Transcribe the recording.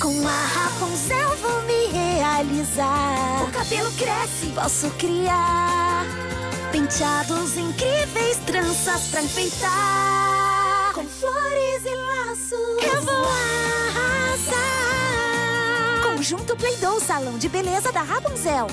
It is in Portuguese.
Com a Rapunzel vou me realizar. O cabelo cresce. Posso criar penteados incríveis, tranças pra enfeitar. Com flores e laços. Eu vou arrasar. Conjunto Play-Doh, salão de beleza da Rapunzel.